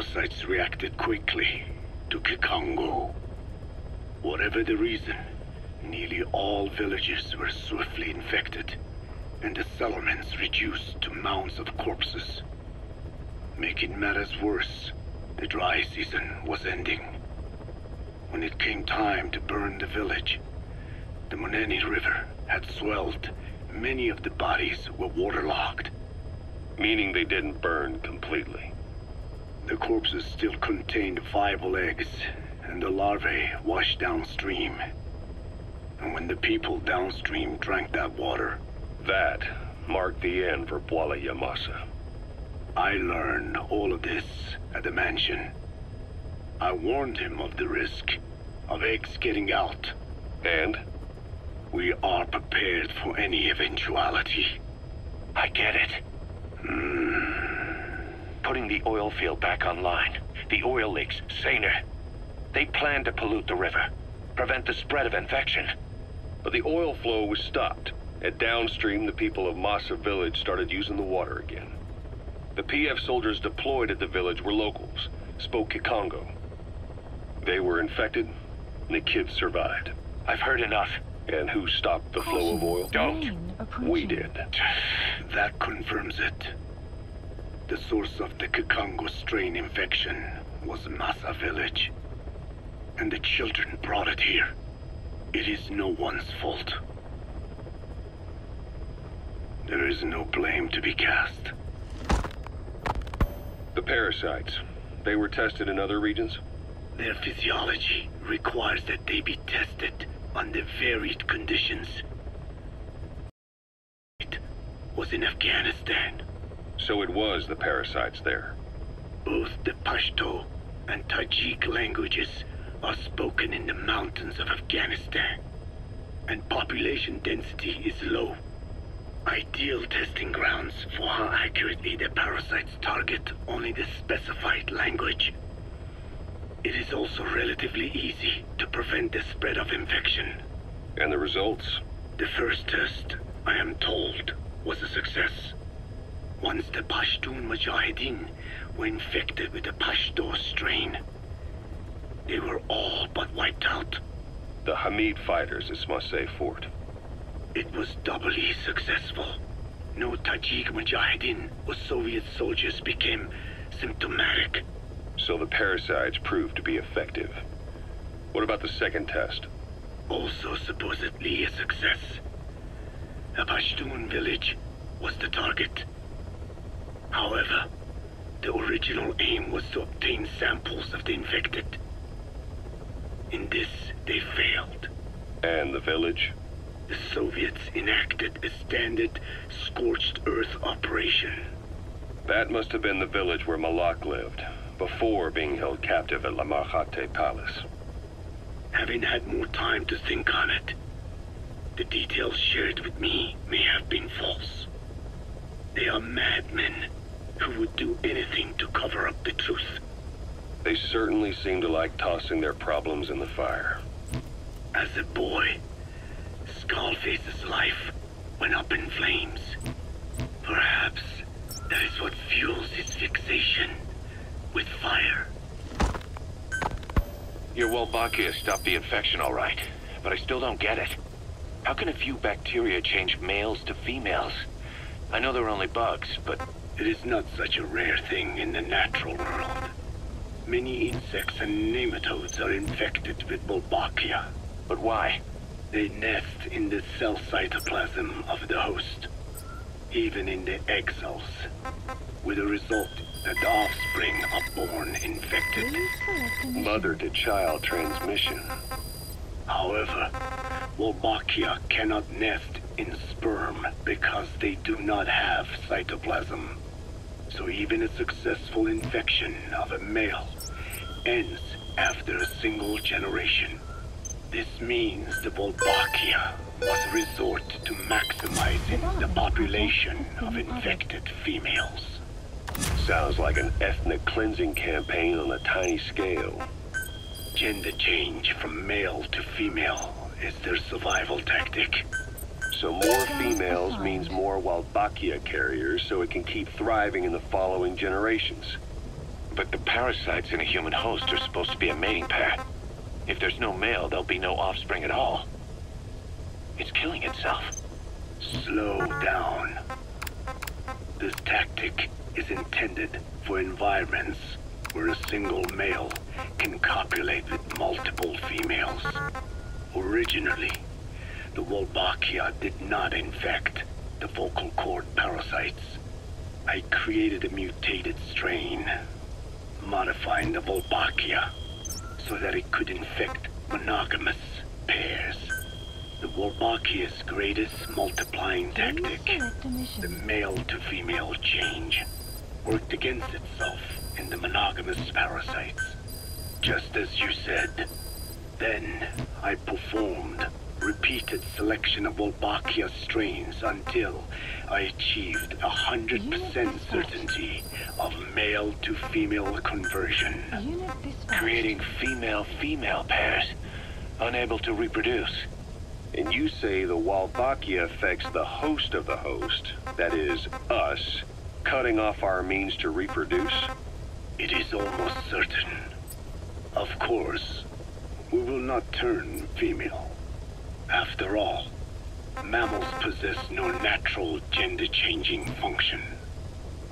parasites reacted quickly to Kikongo. Whatever the reason, nearly all villages were swiftly infected, and the settlements reduced to mounds of corpses. Making matters worse, the dry season was ending. When it came time to burn the village, the Moneni River had swelled. Many of the bodies were waterlogged. Meaning they didn't burn completely. The corpses still contained viable eggs, and the larvae washed downstream. And when the people downstream drank that water, That marked the end for Bwala Yamasa. I learned all of this at the mansion. I warned him of the risk of eggs getting out. And? We are prepared for any eventuality. I get it. Hmm. Putting the oil field back online. The oil leaks, saner. They planned to pollute the river. Prevent the spread of infection. But the oil flow was stopped, and downstream the people of Masa village started using the water again. The PF soldiers deployed at the village were locals, spoke Kikongo. They were infected, and the kids survived. I've heard enough. And who stopped the flow of oil? Don't. We did. That confirms it. The source of the Kikongo strain infection was Masa village. And the children brought it here. It is no one's fault. There is no blame to be cast. The parasites, they were tested in other regions? Their physiology requires that they be tested under varied conditions. It was in Afghanistan. So it was the parasites there. Both the Pashto and Tajik languages are spoken in the mountains of Afghanistan, and population density is low. Ideal testing grounds for how accurately the parasites target only the specified language. It is also relatively easy to prevent the spread of infection. And the results? The first test, I am told, was a success. Once the Pashtun Mujahideen were infected with the Pashto strain, they were all but wiped out. The Hamid fighters at Smasei Fort. It was doubly successful. No Tajik Mujahideen or Soviet soldiers became symptomatic. So the parasites proved to be effective. What about the second test? Also supposedly a success. A Pashtun village was the target. However, the original aim was to obtain samples of the infected. In this, they failed. And the village? The Soviets enacted a standard scorched earth operation. That must have been the village where Malak lived, before being held captive at Lamar Khaate Palace. Having had more time to think on it, the details shared with me may have been false. They are madmen who would do anything to cover up the truth. They certainly seem to like tossing their problems in the fire. As a boy, Skullface's life went up in flames. Perhaps that is what fuels his fixation with fire. Your Wolbachia stopped the infection all right, but I still don't get it. How can a few bacteria change males to females? I know they're only bugs, but It is not such a rare thing in the natural world. Many insects and nematodes are infected with Wolbachia. but why? They nest in the cell cytoplasm of the host, even in the egg cells, with the result that the offspring are born infected. Mother to child transmission. However, Wolbachia cannot nest in sperm because they do not have cytoplasm. So even a successful infection of a male ends after a single generation. This means the Wolbachia must resort to maximizing the population of infected females. Sounds like an ethnic cleansing campaign on a tiny scale. Gender change from male to female is their survival tactic. So more females means more Wolbachia carriers so it can keep thriving in the following generations. But the parasites in a human host are supposed to be a mating pair. If there's no male, there'll be no offspring at all. It's killing itself. Slow down. This tactic is intended for environments where a single male can copulate with multiple females. Originally, the Wolbachia did not infect the vocal cord parasites. I created a mutated strain, modifying the Wolbachia so that it could infect monogamous pairs. The Wolbachia's greatest multiplying tactic, the male to female change, worked against itself in the monogamous parasites. Just as you said. Then I performed repeated selection of Wolbachia strains until I achieved a hundred percent certainty of male to female conversion. Creating female-female pairs, unable to reproduce. And you say the Wolbachia affects the host of the host, that is, us, cutting off our means to reproduce? It is almost certain. Of course, we will not turn female. After all, mammals possess no natural gender-changing function.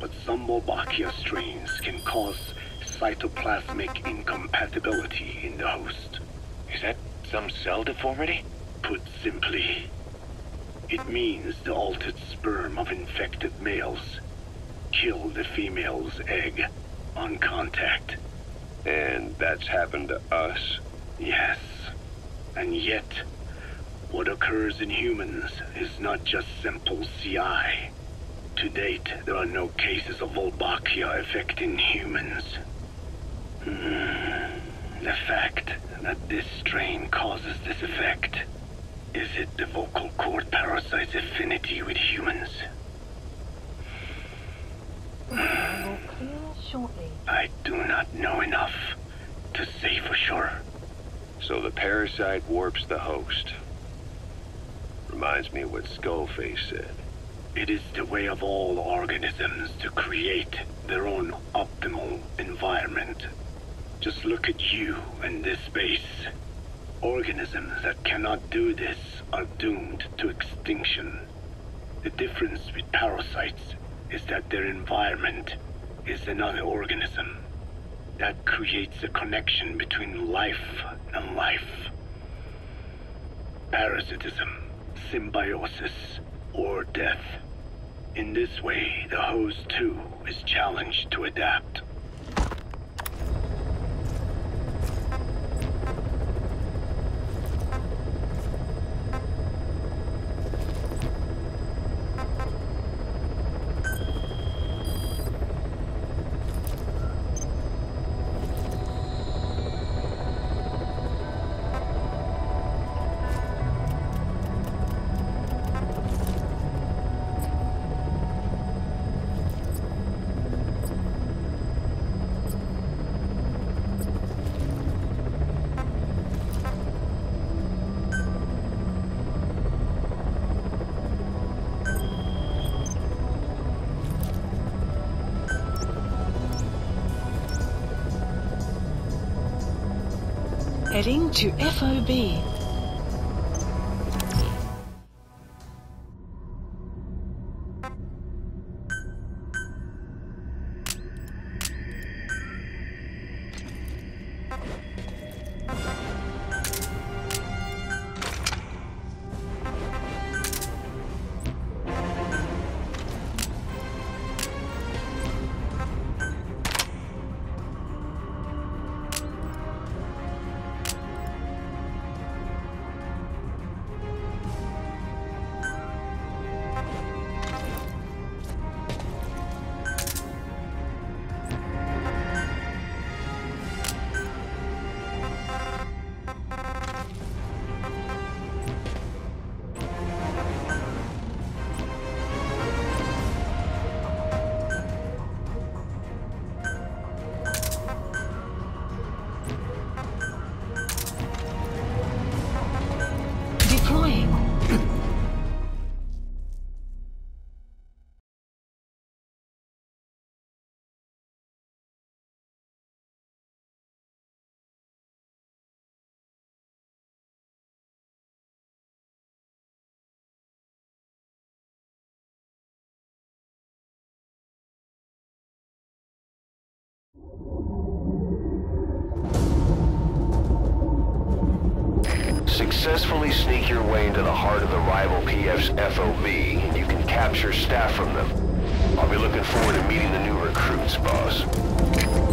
But some Wolbachia strains can cause cytoplasmic incompatibility in the host. Is that some cell deformity? Put simply, it means the altered sperm of infected males kill the female's egg on contact. And that's happened to us? Yes. And yet, what occurs in humans is not just simple CI. To date, there are no cases of Wolbachia affecting humans. Hmm. The fact that this strain causes this effect, is it the vocal cord parasite's affinity with humans? I do not know enough to say for sure. So the parasite warps the host. Reminds me of what Skullface said. It is the way of all organisms to create their own optimal environment. Just look at you and this space. Organisms that cannot do this are doomed to extinction. The difference with parasites is that their environment is another organism. That creates a connection between life and life. Parasitism, symbiosis, or death. In this way, the host too is challenged to adapt. Heading to FOB. Successfully sneak your way into the heart of the rival PF's FOB, and you can capture staff from them. I'll be looking forward to meeting the new recruits, boss.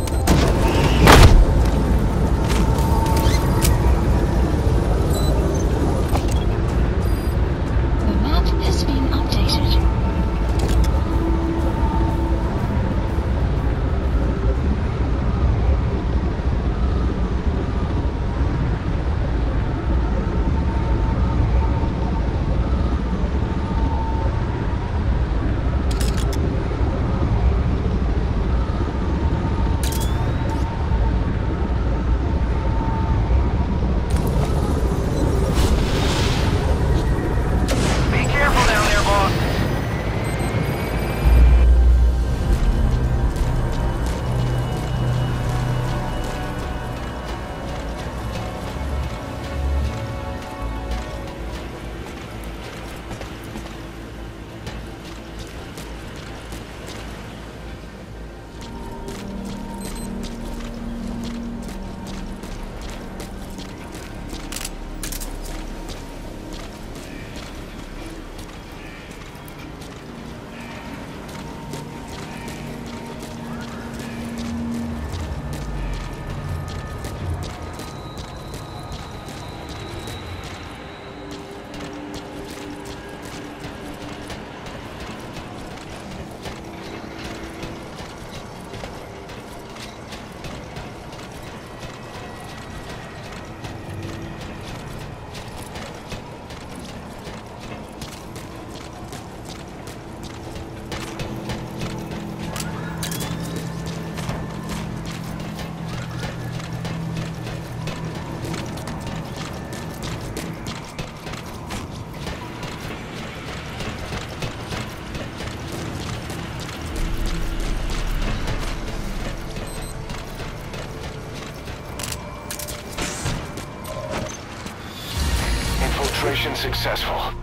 Successful.